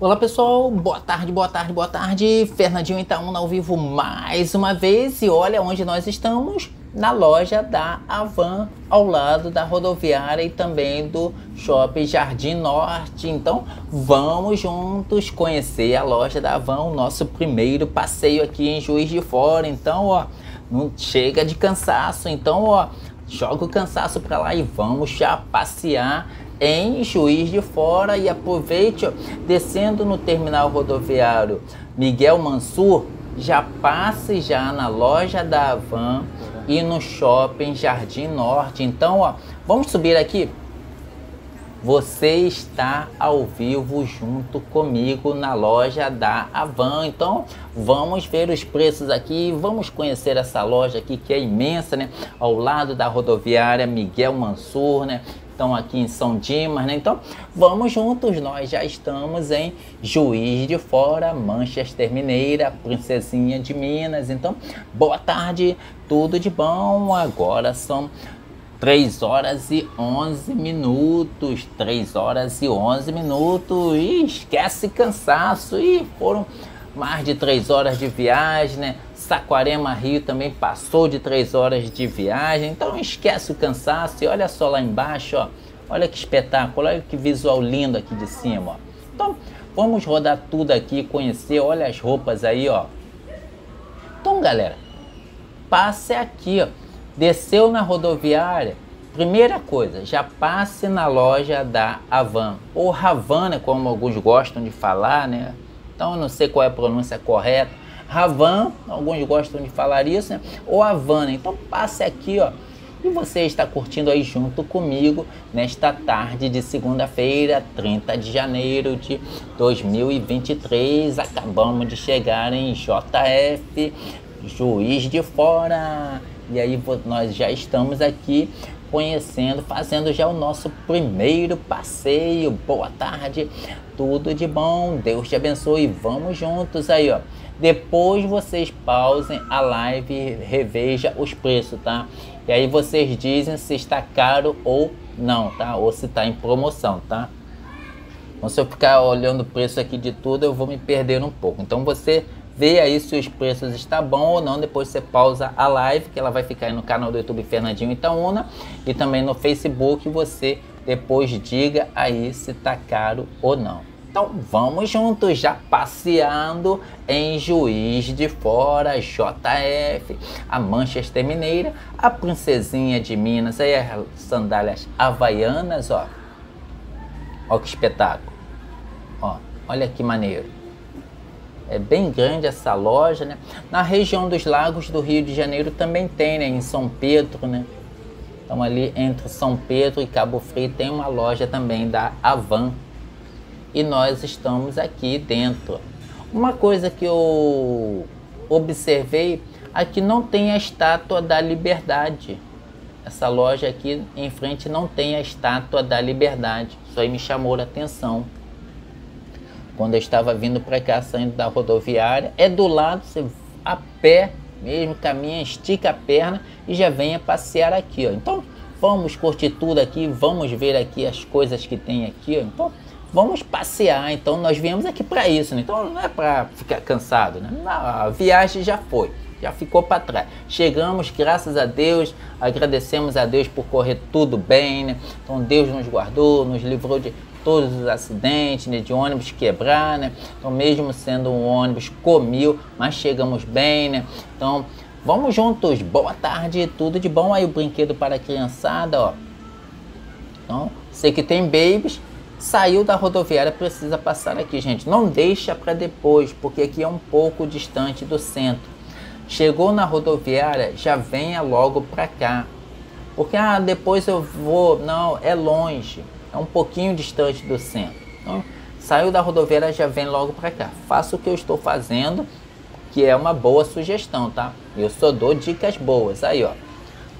Olá pessoal, boa tarde, boa tarde, boa tarde. Fernandinho Itaúna ao vivo mais uma vez e olha onde nós estamos, na loja da Avan, ao lado da rodoviária e também do Shopping Jardim Norte. Então vamos juntos conhecer a loja da Avan, o nosso primeiro passeio aqui em Juiz de Fora. Então ó, não chega de cansaço, então ó, joga o cansaço para lá e vamos já passear em Juiz de Fora e aproveite, descendo no terminal rodoviário Miguel Mansur, já passe já na loja da Avan e no shopping Jardim Norte. Então, ó, vamos subir aqui. Você está ao vivo junto comigo na loja da Avan. Então, vamos ver os preços aqui, vamos conhecer essa loja aqui que é imensa, né? Ao lado da rodoviária Miguel Mansur, né? Estão aqui em São Dimas, né? Então, vamos juntos, nós já estamos em Juiz de Fora, Manchester Mineira, Princesinha de Minas. Então, boa tarde, tudo de bom? Agora são 3 horas e 11 minutos, 3 horas e 11 minutos, e esquece cansaço, e foram mais de 3 horas de viagem, né? Saquarema Rio também passou de 3 horas de viagem, então esquece o cansaço e olha só lá embaixo, ó. Olha que espetáculo, olha que visual lindo aqui de cima, ó. Então, vamos rodar tudo aqui, conhecer, olha as roupas aí, ó. Então, galera, passe aqui, ó. Desceu na rodoviária, primeira coisa, já passe na loja da Avan, ou Havana, como alguns gostam de falar, né? Então, eu não sei qual é a pronúncia correta Ravan, alguns gostam de falar isso, né? Ou Havana. Então passe aqui, ó. E você está curtindo aí junto comigo nesta tarde de segunda-feira, 30 de janeiro de 2023. Acabamos de chegar em JF, Juiz de Fora. E aí nós já estamos aqui conhecendo, fazendo já o nosso primeiro passeio. Boa tarde, tudo de bom, Deus te abençoe. Vamos juntos aí, ó. Depois vocês pausem a live e reveja os preços, tá? E aí vocês dizem se está caro ou não, tá? Ou se está em promoção, tá? Então, se eu ficar olhando o preço aqui de tudo, eu vou me perder um pouco. Então você vê aí se os preços estão bom ou não. Depois você pausa a live, que ela vai ficar aí no canal do YouTube Fernandinho Itaúna e também no Facebook. Você depois diga aí se está caro ou não. Então vamos juntos já passeando em Juiz de Fora, JF, a Manchester Mineira, a Princesinha de Minas, aí as sandálias havaianas, ó. Ó que espetáculo. Ó, olha que maneiro. É bem grande essa loja, né? Na região dos lagos do Rio de Janeiro também tem, né? Em São Pedro, né? Então ali entre São Pedro e Cabo Frio tem uma loja também da Avan e nós estamos aqui dentro. Uma coisa que eu observei aqui não tem a estátua da liberdade. Essa loja aqui em frente não tem a estátua da liberdade. Isso aí me chamou a atenção. Quando eu estava vindo para cá, saindo da rodoviária, é do lado, você a pé mesmo, caminha, estica a perna e já venha passear aqui. Ó. Então, vamos curtir tudo aqui, vamos ver aqui as coisas que tem aqui. Ó. Então, vamos passear. Então nós viemos aqui para isso, né? então não é para ficar cansado, né? Não, a viagem já foi, já ficou para trás. Chegamos, graças a Deus, agradecemos a Deus por correr tudo bem, né? Então Deus nos guardou, nos livrou de todos os acidentes, né? de ônibus quebrar, né? Então mesmo sendo um ônibus comil, mas chegamos bem, né? Então vamos juntos, boa tarde, tudo de bom aí o brinquedo para a criançada, ó. Então, sei que tem babies, Saiu da rodoviária, precisa passar aqui, gente. Não deixa para depois, porque aqui é um pouco distante do centro. Chegou na rodoviária, já venha logo para cá. Porque ah, depois eu vou. Não, é longe. É um pouquinho distante do centro. Então, saiu da rodoviária, já vem logo para cá. Faça o que eu estou fazendo, que é uma boa sugestão, tá? Eu só dou dicas boas. Aí, ó.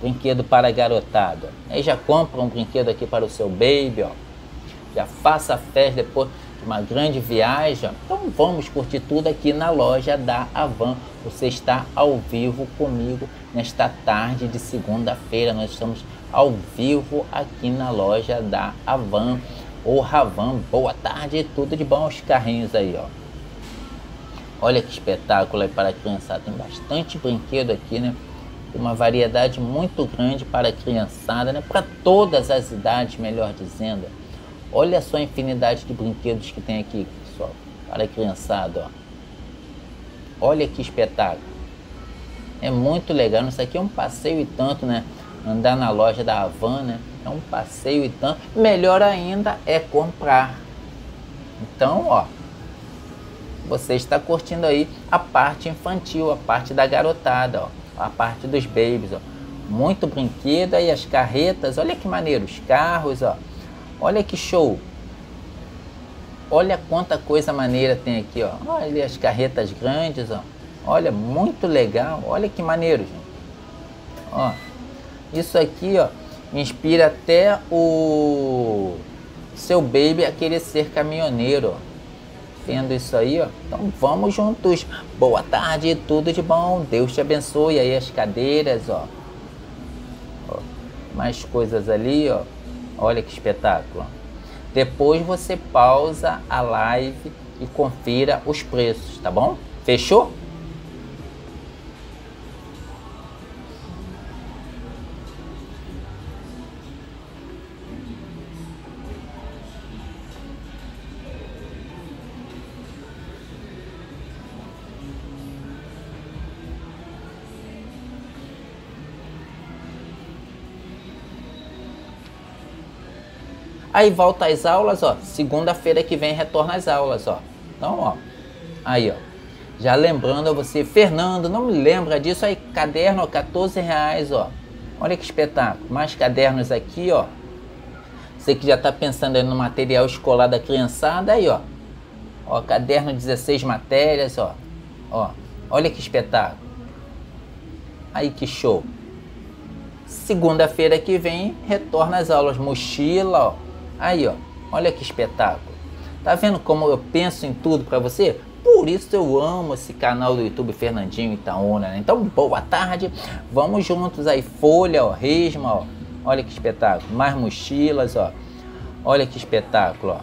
Brinquedo para garotada. Aí já compra um brinquedo aqui para o seu baby, ó já faça festa depois de uma grande viagem. Então vamos curtir tudo aqui na loja da Avan. Você está ao vivo comigo nesta tarde de segunda-feira. Nós estamos ao vivo aqui na loja da Avan. ou Ravan. Boa tarde, tudo de bom os carrinhos aí, ó. Olha que espetáculo aí para a criançada. Tem bastante brinquedo aqui, né? Uma variedade muito grande para a criançada, né? Para todas as idades, melhor dizendo. Olha só a infinidade de brinquedos que tem aqui, pessoal, para a criançada, ó. Olha que espetáculo. É muito legal. Isso aqui é um passeio e tanto, né? Andar na loja da Havan, né? É um passeio e tanto. Melhor ainda é comprar. Então, ó, você está curtindo aí a parte infantil, a parte da garotada, ó, a parte dos babies, ó. Muito brinquedo aí as carretas, olha que maneiro, os carros, ó. Olha que show. Olha quanta coisa maneira tem aqui, ó. Olha as carretas grandes, ó. Olha, muito legal. Olha que maneiro, gente. Ó. Isso aqui, ó, inspira até o seu baby a querer ser caminhoneiro, ó. Vendo isso aí, ó. Então vamos juntos. Boa tarde, tudo de bom. Deus te abençoe aí as cadeiras, ó. ó. Mais coisas ali, ó. Olha que espetáculo. Depois você pausa a live e confira os preços, tá bom? Fechou? Aí volta às aulas, ó. Segunda-feira que vem retorna às aulas, ó. Então, ó. Aí, ó. Já lembrando a você, Fernando, não me lembra disso aí, caderno, ó, 14 reais, ó. Olha que espetáculo. Mais cadernos aqui, ó. Você que já está pensando no material escolar da criançada, aí, ó. Ó, caderno 16 matérias, ó. Ó, olha que espetáculo. Aí que show. Segunda-feira que vem retorna às aulas mochila, ó Aí, ó, olha que espetáculo. Tá vendo como eu penso em tudo para você? Por isso eu amo esse canal do YouTube Fernandinho Itaúna. Né? Então, boa tarde. Vamos juntos aí. Folha, ó, resma, ó. Olha que espetáculo. Mais mochilas, ó. Olha que espetáculo, ó.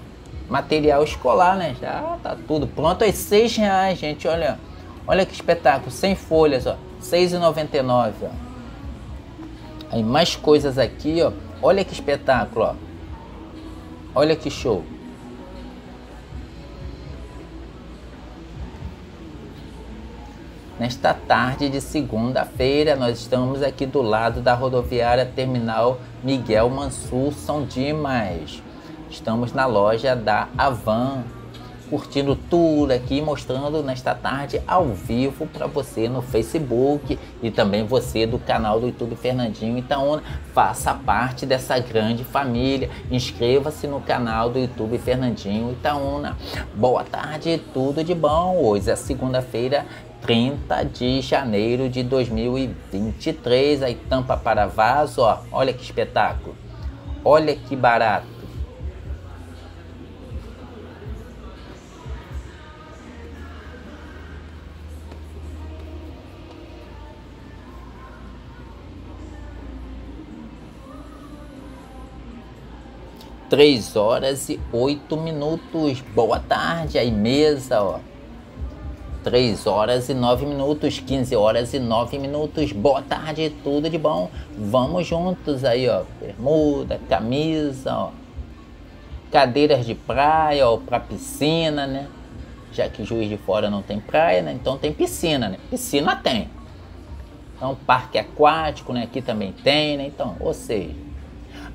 Material escolar, né? Já tá tudo pronto. Aí, seis reais, gente. Olha, olha que espetáculo. Sem folhas, ó. R$6,99, ó. Aí, mais coisas aqui, ó. Olha que espetáculo, ó. Olha que show. Nesta tarde de segunda-feira, nós estamos aqui do lado da rodoviária Terminal Miguel Mansur São Dimas. Estamos na loja da Avan, curtindo tudo aqui, mostrando nesta tarde ao vivo para você no Facebook e também você do canal do YouTube Fernandinho Itaúna. Faça parte dessa grande família. Inscreva-se no canal do YouTube Fernandinho Itaúna. Boa tarde, tudo de bom. Hoje é segunda-feira, 30 de janeiro de 2023. Aí tampa para vaso, ó. Olha que espetáculo. Olha que barato. Três horas e oito minutos. Boa tarde, aí mesa, ó. Três horas e nove minutos, 15 horas e nove minutos. Boa tarde, tudo de bom. Vamos juntos aí, ó. Bermuda, camisa, ó. Cadeiras de praia, ó, pra piscina, né? Já que Juiz de Fora não tem praia, né? Então tem piscina, né? Piscina tem. Então, parque aquático, né? Aqui também tem, né? Então, ou seja,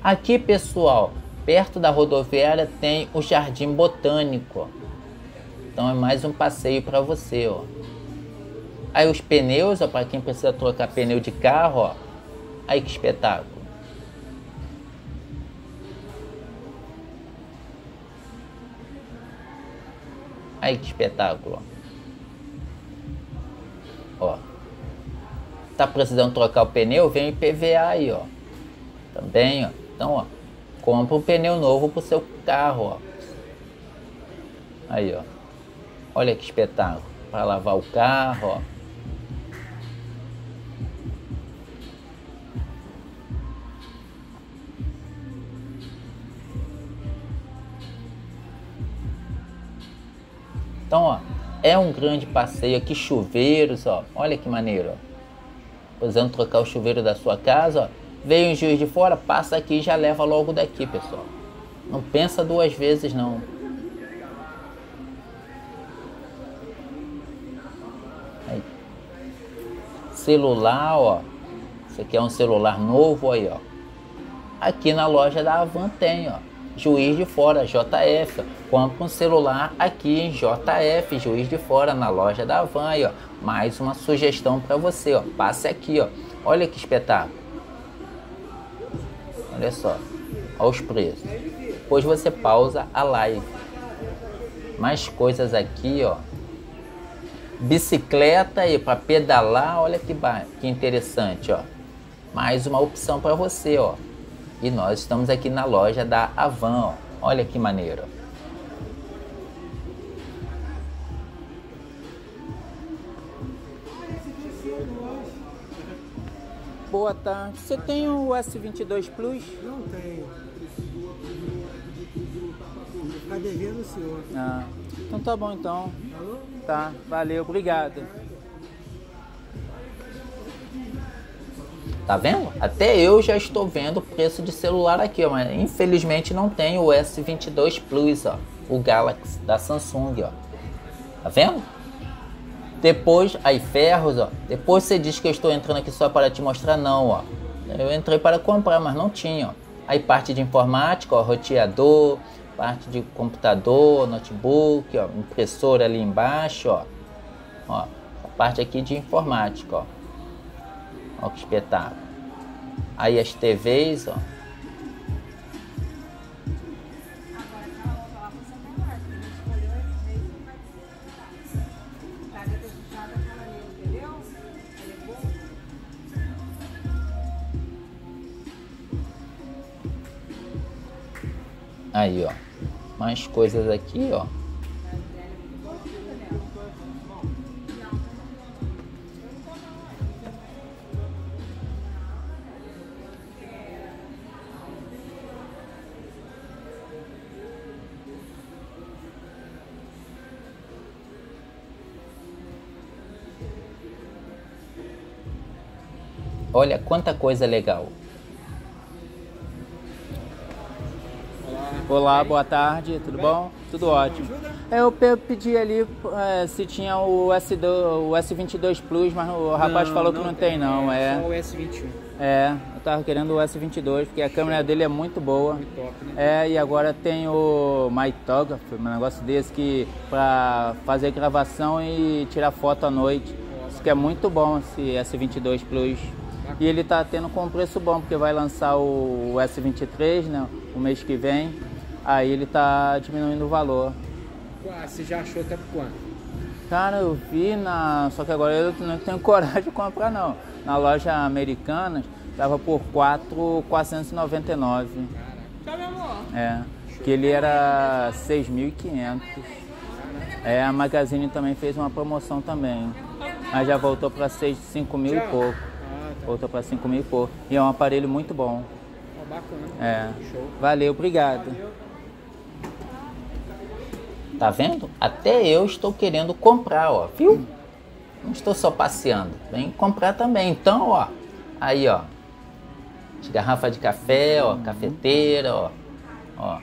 aqui, pessoal, Perto da rodoviária tem o Jardim Botânico. Então é mais um passeio para você, ó. Aí os pneus, para quem precisa trocar pneu de carro, ó. Aí que espetáculo. Aí que espetáculo. Ó. Tá precisando trocar o pneu? Vem IPVA aí, ó. Também, ó. Então, ó compra um pneu novo pro seu carro, ó. Aí, ó. Olha que espetáculo. Para lavar o carro, ó. Então, ó, é um grande passeio aqui, chuveiros, ó. Olha que maneiro, ó. Precisando é, trocar o chuveiro da sua casa, ó Veio um juiz de fora, passa aqui e já leva logo daqui, pessoal. Não pensa duas vezes, não. Aí. Celular, ó. Você quer um celular novo aí, ó. Aqui na loja da Avan tem, ó. Juiz de Fora, JF. Compra um celular aqui em JF, Juiz de Fora, na loja da Avan aí, ó. Mais uma sugestão para você, ó. Passe aqui, ó. Olha que espetáculo. Olha só. Olha os preços. Depois você pausa a live. Mais coisas aqui, ó. Bicicleta aí para pedalar, olha que, que interessante, ó. Mais uma opção para você, ó. E nós estamos aqui na loja da Avan, ó. Olha que maneiro. Boa tarde. Você tem o S22 Plus? Não tenho. Está devendo o senhor. Ah, então tá bom então. Alô? Tá, valeu, obrigado. Tá vendo? Até eu já estou vendo o preço de celular aqui, ó, mas infelizmente não tem o S22 Plus, ó, o Galaxy da Samsung, ó. Tá vendo? Depois, aí ferros, ó. Depois você diz que eu estou entrando aqui só para te mostrar, não, ó. Eu entrei para comprar, mas não tinha, ó. Aí parte de informática, ó, roteador, parte de computador, notebook, ó, impressora ali embaixo, ó. Ó, a parte aqui de informática, ó. Ó que espetáculo. Aí as TVs, ó. Aí, ó. Mais coisas aqui, ó. Olha quanta coisa legal. Olá, boa tarde, tudo bom? Tudo ótimo. Eu pe- pedi ali é, se tinha o, S2, o S22 Plus, mas o rapaz falou que não tem não, Só é. o S21. É, eu tava querendo o S22, porque a câmera dele é muito boa. Muito top, né? É, e agora tem o Mytograph, um negócio desse que para fazer gravação e tirar foto à noite. Isso que é muito bom esse S22 Plus. E ele tá tendo com um preço bom, porque vai lançar o S23, né, o mês que vem. Aí ele tá diminuindo o valor. Ah, você já achou até por quanto? Cara, eu vi na. Só que agora eu não tenho coragem de comprar não. Na loja americana tava por 4,499. É. Que ele era 6.500. É, a Magazine também fez uma promoção também. Mas já voltou para 5 mil e pouco. Ah, tá. Voltou para 5 mil e pouco. E é um aparelho muito bom. Ó, bacana. É. Show. Valeu, obrigado. Tá vendo? Até eu estou querendo comprar, ó. Viu? Não estou só passeando. Vem comprar também. Então, ó. Aí, ó. As garrafas de café, ó. Cafeteira, ó. Ó.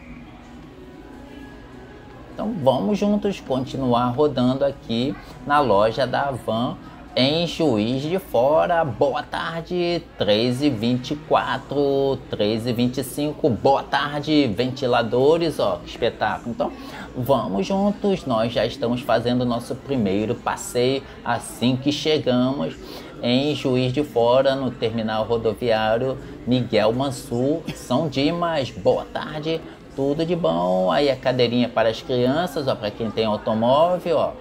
Então vamos juntos continuar rodando aqui na loja da Van em Juiz de Fora. Boa tarde, 3h24, 3h25. Boa tarde, ventiladores, ó, que espetáculo. Então vamos juntos, nós já estamos fazendo nosso primeiro passeio assim que chegamos em Juiz de Fora, no terminal rodoviário Miguel Mansur, São Dimas. Boa tarde, tudo de bom. Aí a cadeirinha para as crianças, ó, para quem tem automóvel, ó.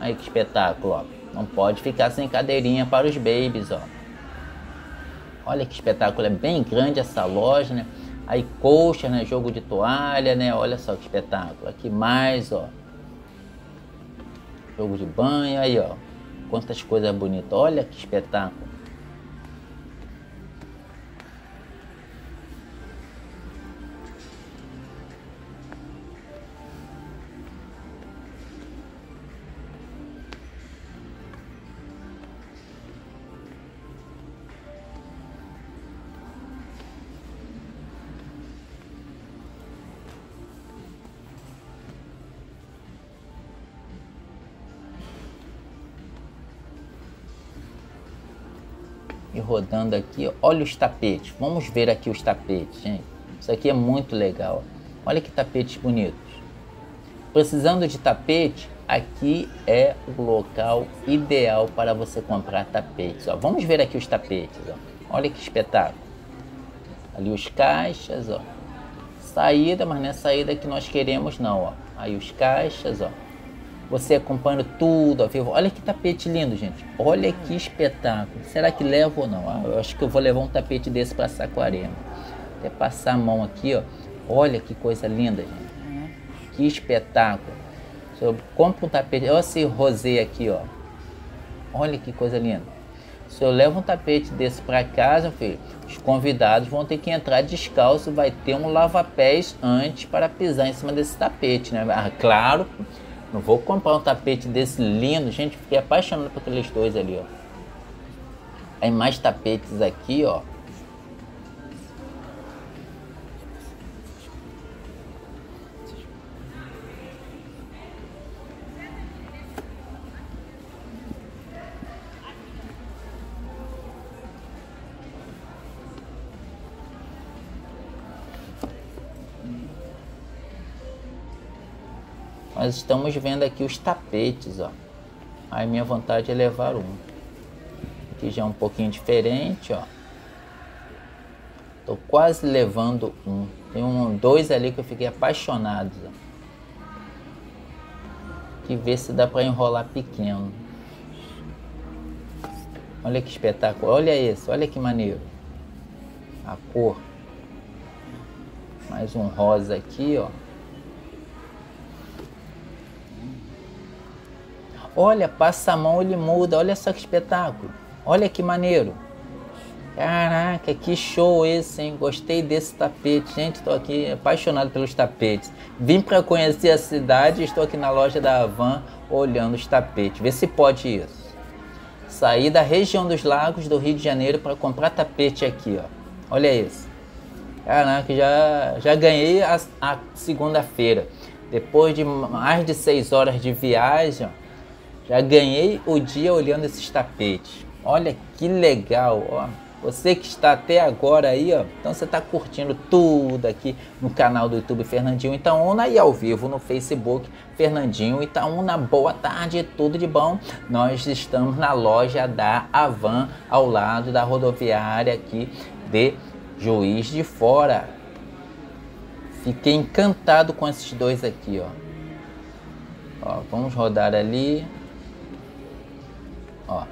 Aí que espetáculo, ó. Não pode ficar sem cadeirinha para os babies, ó. Olha que espetáculo, é bem grande essa loja, né? Aí colcha, né? Jogo de toalha, né? Olha só que espetáculo. Aqui mais, ó. Jogo de banho, aí, ó. Quantas coisas bonitas. Olha que espetáculo. Rodando aqui. Olha os tapetes. Vamos ver aqui os tapetes, gente. Isso aqui é muito legal. Olha que tapetes bonitos. Precisando de tapete, aqui é o local ideal para você comprar tapetes. Ó, vamos ver aqui os tapetes. Ó. Olha que espetáculo. Ali os caixas, ó. Saída, mas não é saída que nós queremos não, ó. Aí os caixas, ó. Você acompanhando tudo ao vivo. Olha que tapete lindo, gente. Olha que espetáculo. Será que levo ou não? Ah, eu acho que eu vou levar um tapete desse para Saquarema. Até passar a mão aqui, ó. Olha que coisa linda, gente. Que espetáculo. Se eu compro um tapete, olha esse rosé aqui, ó. Olha que coisa linda. Se eu levo um tapete desse para casa, filho, os convidados vão ter que entrar descalço, vai ter um lava-pés antes para pisar em cima desse tapete, né? Ah, claro, não vou comprar um tapete desse lindo, gente, fiquei apaixonado por aqueles dois ali, ó. Aí mais tapetes aqui, ó. Nós estamos vendo aqui os tapetes, ó. Aí minha vontade é levar um. Aqui já é um pouquinho diferente, ó. Tô quase levando um. Tem um, dois ali que eu fiquei apaixonado. Ó. Que ver se dá para enrolar pequeno. Olha que espetáculo. Olha esse, olha que maneiro. A cor. Mais um rosa aqui, ó. Olha, passa a mão, ele muda. Olha só que espetáculo. Olha que maneiro. Caraca, que show esse, hein? Gostei desse tapete. Gente, estou aqui apaixonado pelos tapetes. Vim para conhecer a cidade estou aqui na loja da Avan olhando os tapetes. Vê se pode isso. Saí da região dos lagos do Rio de Janeiro para comprar tapete aqui, ó. Olha isso. Caraca, já, já ganhei a, a segunda-feira. Depois de mais de seis horas de viagem, ó, já ganhei o dia olhando esses tapetes. Olha que legal, ó. Você que está até agora aí, ó, então você está curtindo tudo aqui no canal do YouTube Fernandinho Itaúna e ao vivo no Facebook Fernandinho Itaúna. Boa tarde, tudo de bom? Nós estamos na loja da Avan, ao lado da rodoviária aqui de Juiz de Fora. Fiquei encantado com esses dois aqui, ó. ó vamos rodar ali. Ó.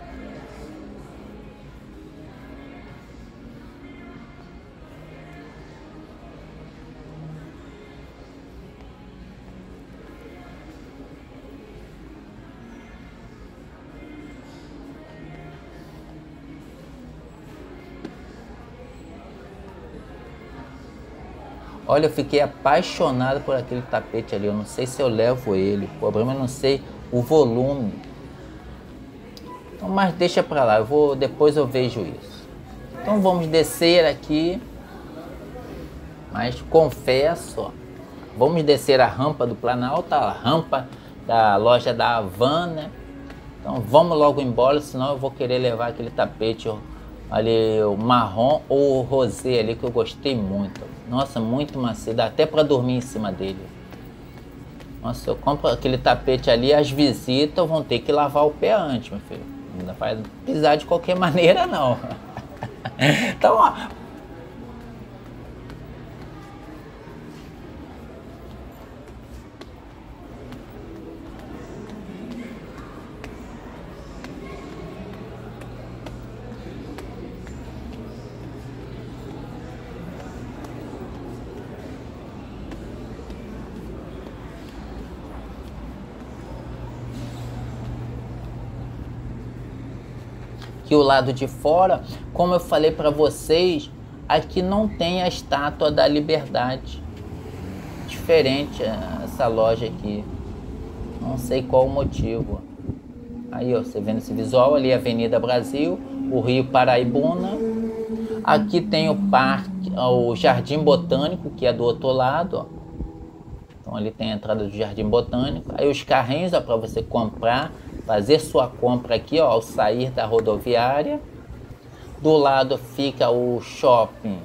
Olha, eu fiquei apaixonado por aquele tapete ali. Eu não sei se eu levo ele. O problema é não sei o volume. Então, mas deixa para lá, eu vou depois eu vejo isso. Então vamos descer aqui. Mas confesso, vamos descer a rampa do Planalto, a rampa da loja da Havana. Né? Então vamos logo embora, senão eu vou querer levar aquele tapete ali, o marrom ou o rosé ali que eu gostei muito. Nossa, muito macio, dá até para dormir em cima dele. Nossa, eu compro aquele tapete ali, as visitas vão ter que lavar o pé antes, meu filho. Não vai pisar de qualquer maneira, não. Então, ó, aqui o lado de fora, como eu falei para vocês, aqui não tem a estátua da liberdade. Diferente essa loja aqui. Não sei qual o motivo. Aí, ó, você vendo esse visual ali, Avenida Brasil, o Rio Paraibuna. Aqui tem o parque, o Jardim Botânico, que é do outro lado, ó. Então ali tem a entrada do Jardim Botânico. Aí os carrinhos, para você comprar fazer sua compra aqui ó, ao sair da rodoviária. Do lado fica o shopping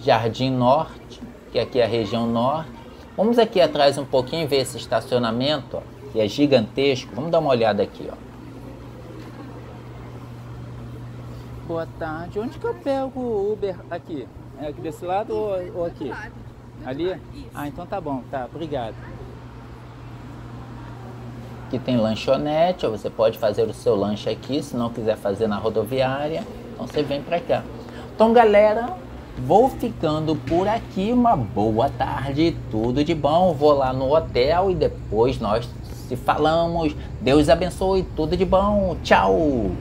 Jardim Norte, que aqui é a região norte. Vamos aqui atrás um pouquinho ver esse estacionamento, ó, que é gigantesco. Vamos dar uma olhada aqui, ó. Boa tarde. Onde que eu pego o Uber aqui? É aqui desse lado ou, ou aqui? Ali? Ah, então tá bom. Tá, obrigado. Aqui tem lanchonete, você pode fazer o seu lanche aqui, se não quiser fazer na rodoviária, então você vem para cá. Então, galera, vou ficando por aqui. Uma boa tarde, tudo de bom. Vou lá no hotel e depois nós se falamos. Deus abençoe, tudo de bom. Tchau.